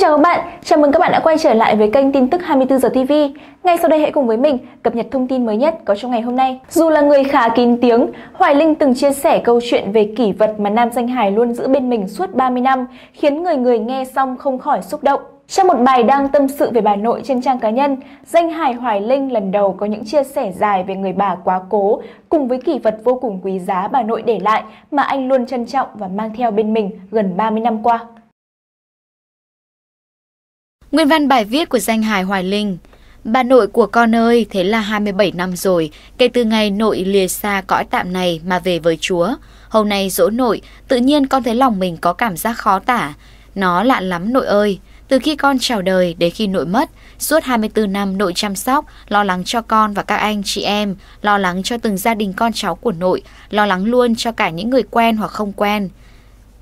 chào các bạn, chào mừng các bạn đã quay trở lại với kênh tin tức 24 giờ TV. Ngay sau đây hãy cùng với mình cập nhật thông tin mới nhất có trong ngày hôm nay. Dù là người khá kín tiếng, Hoài Linh từng chia sẻ câu chuyện về kỷ vật mà nam danh hài luôn giữ bên mình suốt 30 năm, khiến người người nghe xong không khỏi xúc động. Trong một bài đăng tâm sự về bà nội trên trang cá nhân, danh hài Hoài Linh lần đầu có những chia sẻ dài về người bà quá cố cùng với kỷ vật vô cùng quý giá bà nội để lại mà anh luôn trân trọng và mang theo bên mình gần 30 năm qua. Nguyên văn bài viết của danh hài Hoài Linh Bà nội của con ơi, thế là 27 năm rồi, kể từ ngày nội lìa xa cõi tạm này mà về với Chúa. Hôm nay dỗ nội, tự nhiên con thấy lòng mình có cảm giác khó tả. Nó lạ lắm nội ơi, từ khi con chào đời đến khi nội mất, suốt 24 năm nội chăm sóc, lo lắng cho con và các anh chị em, lo lắng cho từng gia đình con cháu của nội, lo lắng luôn cho cả những người quen hoặc không quen.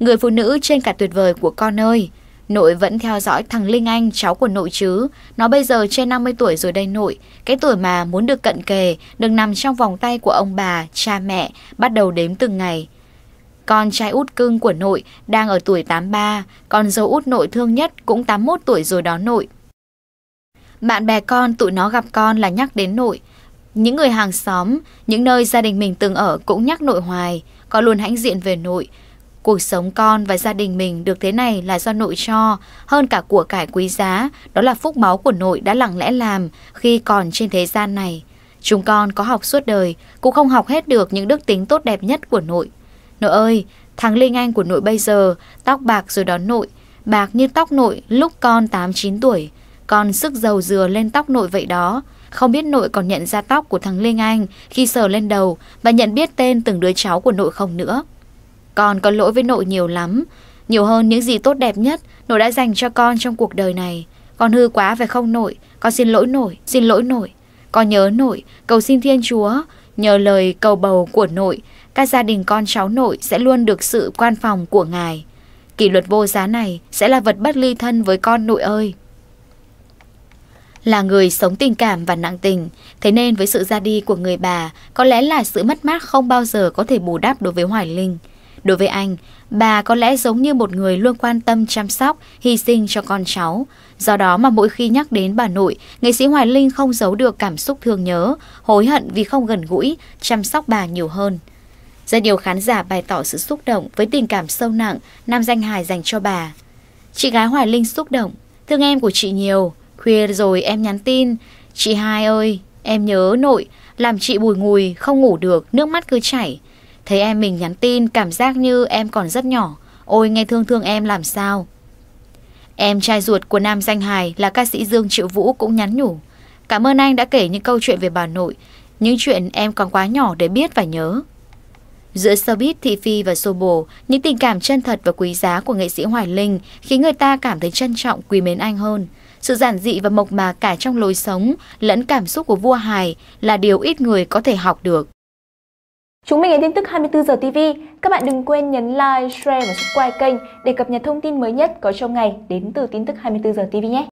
Người phụ nữ trên cả tuyệt vời của con ơi, Nội vẫn theo dõi thằng Linh Anh, cháu của nội chứ. Nó bây giờ trên 50 tuổi rồi đây nội. Cái tuổi mà muốn được cận kề, được nằm trong vòng tay của ông bà, cha mẹ, bắt đầu đếm từng ngày. Con trai út cưng của nội đang ở tuổi 83, con dâu út nội thương nhất cũng 81 tuổi rồi đó nội. Bạn bè con tụi nó gặp con là nhắc đến nội. Những người hàng xóm, những nơi gia đình mình từng ở cũng nhắc nội hoài, có luôn hãnh diện về nội. Cuộc sống con và gia đình mình được thế này là do nội cho, hơn cả của cải quý giá, đó là phúc máu của nội đã lặng lẽ làm khi còn trên thế gian này. Chúng con có học suốt đời, cũng không học hết được những đức tính tốt đẹp nhất của nội. Nội ơi, thằng Linh Anh của nội bây giờ, tóc bạc rồi đón nội, bạc như tóc nội lúc con 8-9 tuổi. Con sức dầu dừa lên tóc nội vậy đó. Không biết nội còn nhận ra tóc của thằng Linh Anh khi sờ lên đầu và nhận biết tên từng đứa cháu của nội không nữa. Con có lỗi với nội nhiều lắm. Nhiều hơn những gì tốt đẹp nhất Nội đã dành cho con trong cuộc đời này. Con hư quá phải không nội? Con xin lỗi nội, xin lỗi nội. Con nhớ nội, cầu xin Thiên Chúa. Nhờ lời cầu bầu của nội Các gia đình con cháu nội sẽ luôn được sự quan phòng của Ngài. Kỷ luật vô giá này sẽ là vật bất ly thân với con nội ơi. Là người sống tình cảm và nặng tình, thế nên với sự ra đi của người bà, có lẽ là sự mất mát không bao giờ có thể bù đắp đối với Hoài Linh. Đối với anh, bà có lẽ giống như một người luôn quan tâm chăm sóc, hy sinh cho con cháu. Do đó mà mỗi khi nhắc đến bà nội, nghệ sĩ Hoài Linh không giấu được cảm xúc thương nhớ, hối hận vì không gần gũi, chăm sóc bà nhiều hơn. Rất nhiều khán giả bày tỏ sự xúc động với tình cảm sâu nặng nam danh hài dành cho bà. Chị gái Hoài Linh xúc động, thương em của chị nhiều, khuya rồi em nhắn tin, chị hai ơi, em nhớ nội, làm chị bùi ngùi, không ngủ được, nước mắt cứ chảy. Thấy em mình nhắn tin cảm giác như em còn rất nhỏ. Ôi nghe thương thương em làm sao? Em trai ruột của nam danh hài là ca sĩ Dương Triệu Vũ cũng nhắn nhủ. Cảm ơn anh đã kể những câu chuyện về bà nội. Những chuyện em còn quá nhỏ để biết và nhớ. Giữa showbiz, thị phi và xô bồ, những tình cảm chân thật và quý giá của nghệ sĩ Hoài Linh khiến người ta cảm thấy trân trọng, quý mến anh hơn. Sự giản dị và mộc mạc cả trong lối sống lẫn cảm xúc của vua hài là điều ít người có thể học được. Chúng mình là tin tức 24 giờ TV. Các bạn đừng quên nhấn like, share và subscribe kênh để cập nhật thông tin mới nhất có trong ngày đến từ tin tức 24 giờ TV nhé.